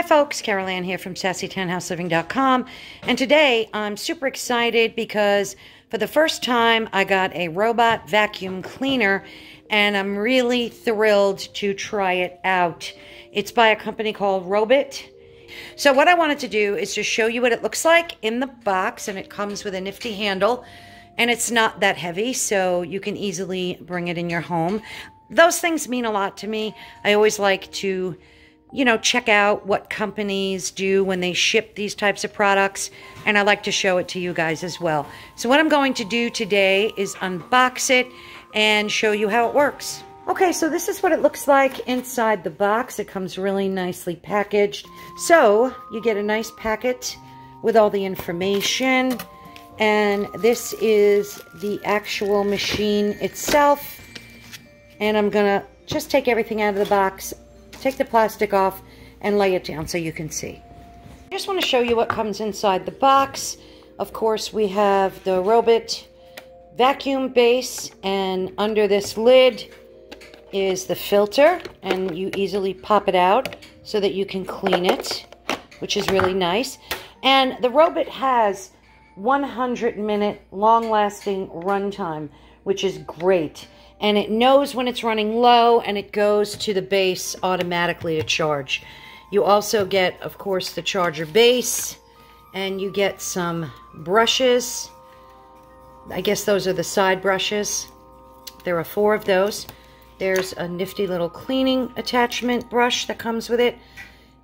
Hi folks, Carol Ann here from SassyTownhouseLiving.com and today I'm super excited because for the first time I got a robot vacuum cleaner and I'm really thrilled to try it out. It's by a company called Robit. So what I wanted to do is to show you what it looks like in the box and it comes with a nifty handle and it's not that heavy so you can easily bring it in your home. Those things mean a lot to me. I always like to you know, check out what companies do when they ship these types of products. And I like to show it to you guys as well. So what I'm going to do today is unbox it and show you how it works. Okay, so this is what it looks like inside the box. It comes really nicely packaged. So you get a nice packet with all the information. And this is the actual machine itself. And I'm gonna just take everything out of the box take the plastic off and lay it down so you can see. I just want to show you what comes inside the box. Of course, we have the Robit vacuum base and under this lid is the filter and you easily pop it out so that you can clean it, which is really nice. And the Robit has 100 minute long lasting runtime, which is great and it knows when it's running low and it goes to the base automatically to charge. You also get, of course, the charger base and you get some brushes. I guess those are the side brushes. There are four of those. There's a nifty little cleaning attachment brush that comes with it,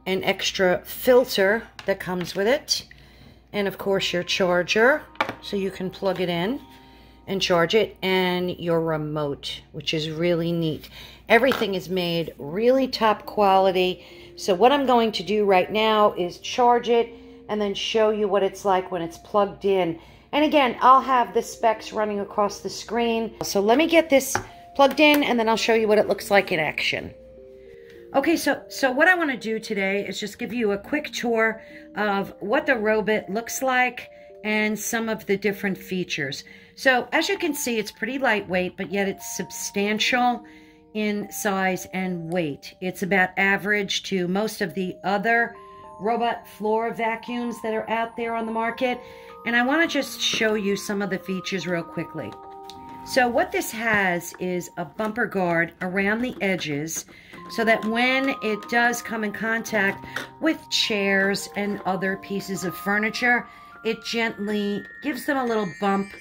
an extra filter that comes with it, and of course your charger so you can plug it in and charge it and your remote, which is really neat. Everything is made really top quality. So what I'm going to do right now is charge it and then show you what it's like when it's plugged in. And again, I'll have the specs running across the screen. So let me get this plugged in and then I'll show you what it looks like in action. Okay, so, so what I want to do today is just give you a quick tour of what the Robit looks like and some of the different features. So as you can see, it's pretty lightweight, but yet it's substantial in size and weight. It's about average to most of the other robot floor vacuums that are out there on the market. And I want to just show you some of the features real quickly. So what this has is a bumper guard around the edges so that when it does come in contact with chairs and other pieces of furniture, it gently gives them a little bump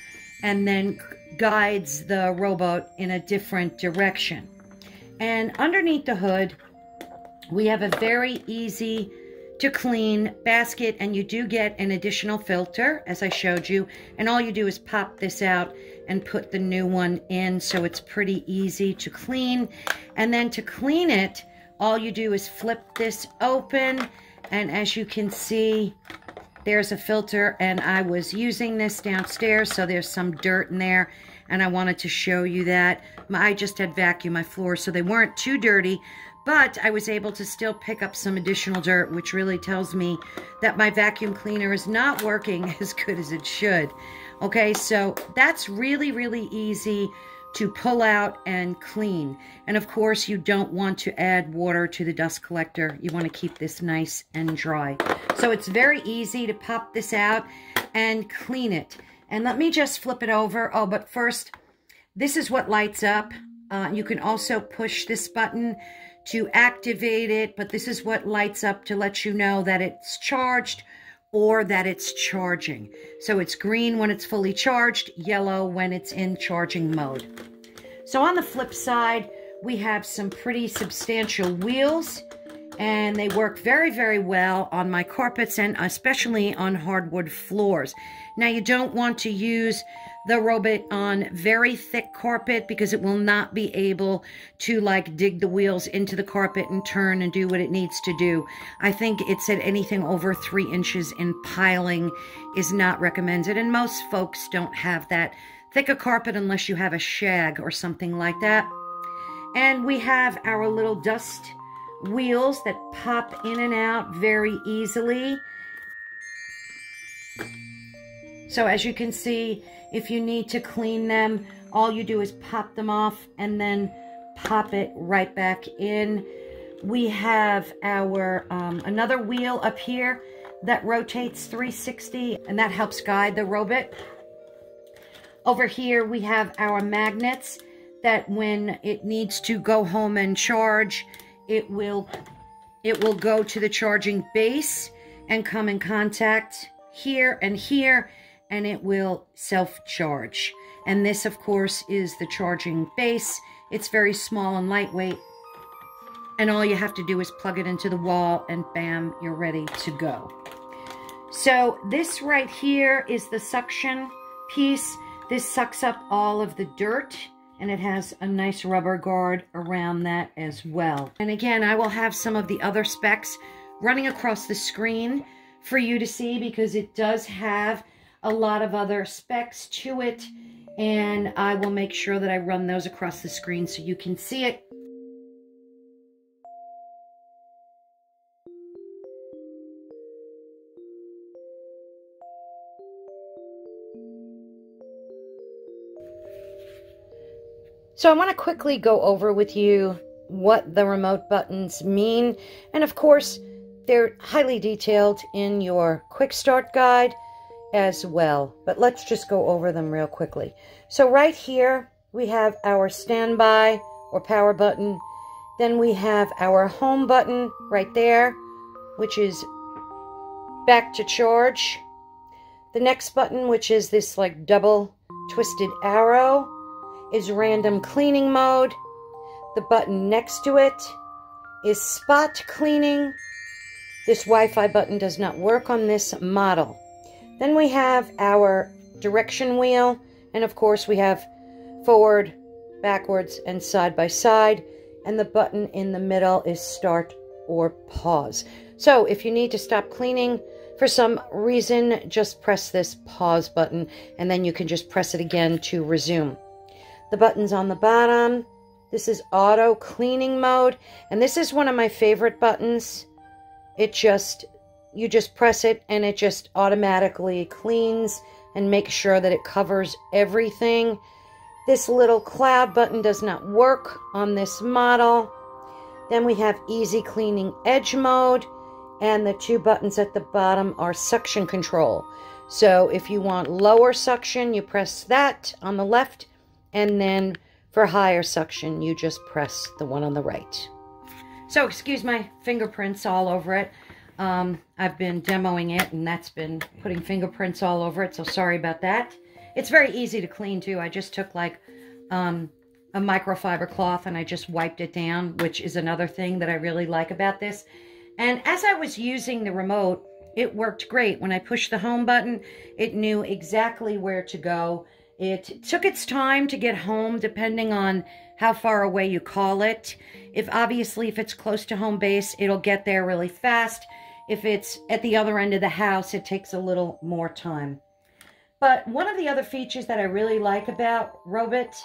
and then guides the robot in a different direction. And underneath the hood, we have a very easy to clean basket and you do get an additional filter as I showed you and all you do is pop this out and put the new one in so it's pretty easy to clean and then to clean it all you do is flip this open and as you can see there's a filter and I was using this downstairs so there's some dirt in there and I wanted to show you that. I just had vacuumed my floor, so they weren't too dirty but I was able to still pick up some additional dirt which really tells me that my vacuum cleaner is not working as good as it should. Okay, so that's really, really easy to pull out and clean. And of course, you don't want to add water to the dust collector. You want to keep this nice and dry. So it's very easy to pop this out and clean it. And let me just flip it over. Oh, but first, this is what lights up. Uh, you can also push this button to activate it, but this is what lights up to let you know that it's charged or that it's charging. So it's green when it's fully charged, yellow when it's in charging mode. So on the flip side, we have some pretty substantial wheels and they work very, very well on my carpets and especially on hardwood floors. Now you don't want to use the Robit on very thick carpet because it will not be able to like dig the wheels into the carpet and turn and do what it needs to do. I think it said anything over three inches in piling is not recommended and most folks don't have that thick a carpet unless you have a shag or something like that. And we have our little dust wheels that pop in and out very easily. So as you can see, if you need to clean them, all you do is pop them off and then pop it right back in. We have our um, another wheel up here that rotates 360 and that helps guide the robot. Over here we have our magnets that when it needs to go home and charge, it will it will go to the charging base and come in contact here and here and it will self-charge. And this, of course, is the charging base. It's very small and lightweight. And all you have to do is plug it into the wall and bam, you're ready to go. So this right here is the suction piece. This sucks up all of the dirt and it has a nice rubber guard around that as well. And again, I will have some of the other specs running across the screen for you to see because it does have a lot of other specs to it and I will make sure that I run those across the screen so you can see it. So I want to quickly go over with you what the remote buttons mean. And of course, they're highly detailed in your quick start guide as well. But let's just go over them real quickly. So right here, we have our standby or power button. Then we have our home button right there, which is back to charge. The next button, which is this like double twisted arrow, is random cleaning mode. The button next to it is spot cleaning. This Wi-Fi button does not work on this model. Then we have our direction wheel. And of course we have forward, backwards, and side by side. And the button in the middle is start or pause. So if you need to stop cleaning for some reason, just press this pause button and then you can just press it again to resume the buttons on the bottom. This is auto cleaning mode. And this is one of my favorite buttons. It just, you just press it and it just automatically cleans and makes sure that it covers everything. This little cloud button does not work on this model. Then we have easy cleaning edge mode. And the two buttons at the bottom are suction control. So if you want lower suction, you press that on the left and then for higher suction, you just press the one on the right. So excuse my fingerprints all over it. Um, I've been demoing it, and that's been putting fingerprints all over it, so sorry about that. It's very easy to clean, too. I just took, like, um, a microfiber cloth, and I just wiped it down, which is another thing that I really like about this. And as I was using the remote, it worked great. When I pushed the home button, it knew exactly where to go it took its time to get home depending on how far away you call it. If obviously if it's close to home base, it'll get there really fast. If it's at the other end of the house, it takes a little more time. But one of the other features that I really like about Robit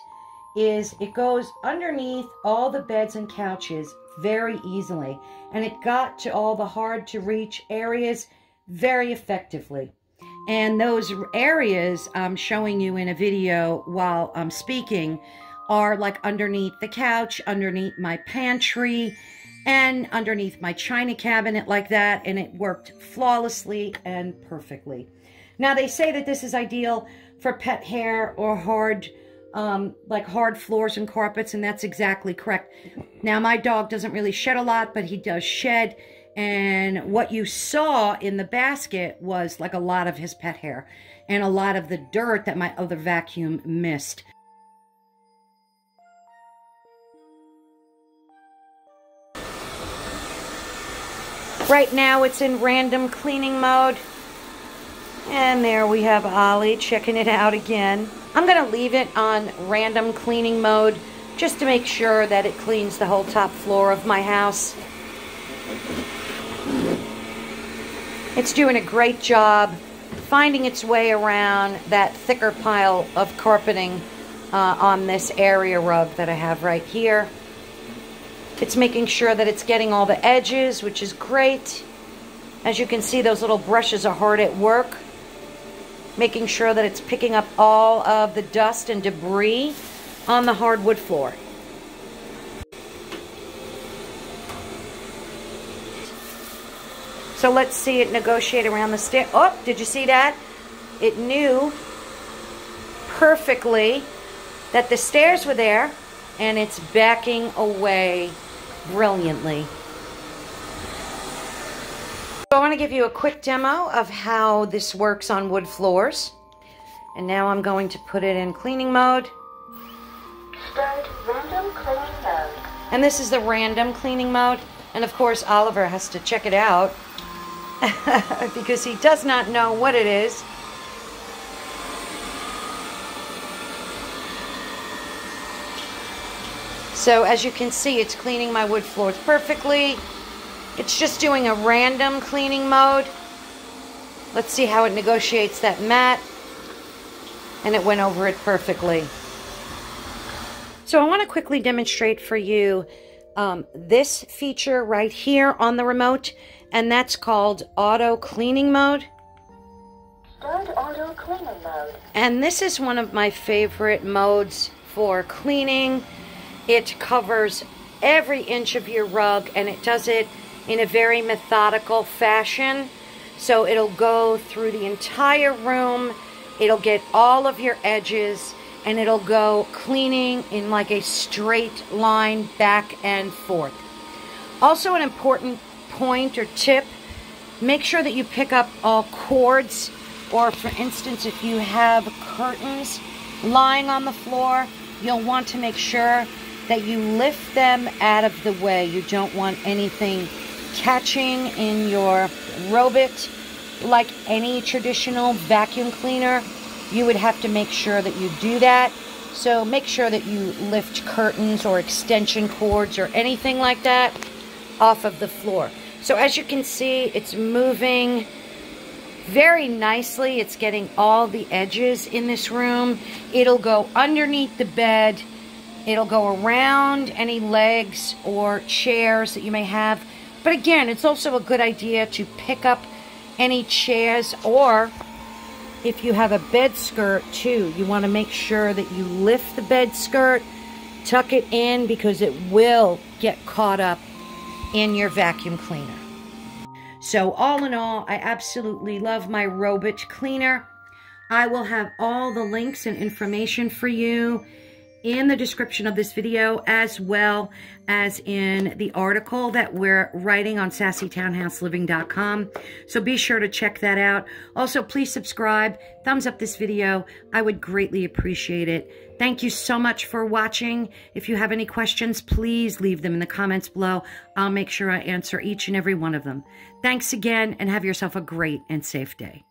is it goes underneath all the beds and couches very easily. And it got to all the hard to reach areas very effectively. And those areas I'm showing you in a video while I'm speaking are like underneath the couch, underneath my pantry, and underneath my china cabinet like that. And it worked flawlessly and perfectly. Now they say that this is ideal for pet hair or hard, um, like hard floors and carpets. And that's exactly correct. Now my dog doesn't really shed a lot, but he does shed. And what you saw in the basket was like a lot of his pet hair and a lot of the dirt that my other vacuum missed. Right now it's in random cleaning mode. And there we have Ollie checking it out again. I'm to leave it on random cleaning mode just to make sure that it cleans the whole top floor of my house. It's doing a great job finding its way around that thicker pile of carpeting uh, on this area rug that I have right here. It's making sure that it's getting all the edges, which is great. As you can see, those little brushes are hard at work. Making sure that it's picking up all of the dust and debris on the hardwood floor. So let's see it negotiate around the stair. Oh, did you see that? It knew perfectly that the stairs were there and it's backing away brilliantly. So I want to give you a quick demo of how this works on wood floors. And now I'm going to put it in cleaning mode. Start random cleaning mode. And this is the random cleaning mode. And of course, Oliver has to check it out because he does not know what it is. So as you can see, it's cleaning my wood floors perfectly. It's just doing a random cleaning mode. Let's see how it negotiates that mat. And it went over it perfectly. So I want to quickly demonstrate for you um, this feature right here on the remote. And that's called auto cleaning mode. Start auto cleaning mode. And this is one of my favorite modes for cleaning it covers every inch of your rug and it does it in a very methodical fashion. So it'll go through the entire room, it'll get all of your edges, and it'll go cleaning in like a straight line back and forth. Also an important point or tip, make sure that you pick up all cords or for instance if you have curtains lying on the floor, you'll want to make sure that you lift them out of the way. You don't want anything catching in your Robit. Like any traditional vacuum cleaner, you would have to make sure that you do that. So make sure that you lift curtains or extension cords or anything like that off of the floor. So as you can see, it's moving very nicely. It's getting all the edges in this room. It'll go underneath the bed It'll go around any legs or chairs that you may have. But again, it's also a good idea to pick up any chairs or if you have a bed skirt too, you want to make sure that you lift the bed skirt, tuck it in because it will get caught up in your vacuum cleaner. So all in all, I absolutely love my Robot cleaner. I will have all the links and information for you in the description of this video as well as in the article that we're writing on sassytownhouseliving.com. So be sure to check that out. Also, please subscribe, thumbs up this video. I would greatly appreciate it. Thank you so much for watching. If you have any questions, please leave them in the comments below. I'll make sure I answer each and every one of them. Thanks again and have yourself a great and safe day.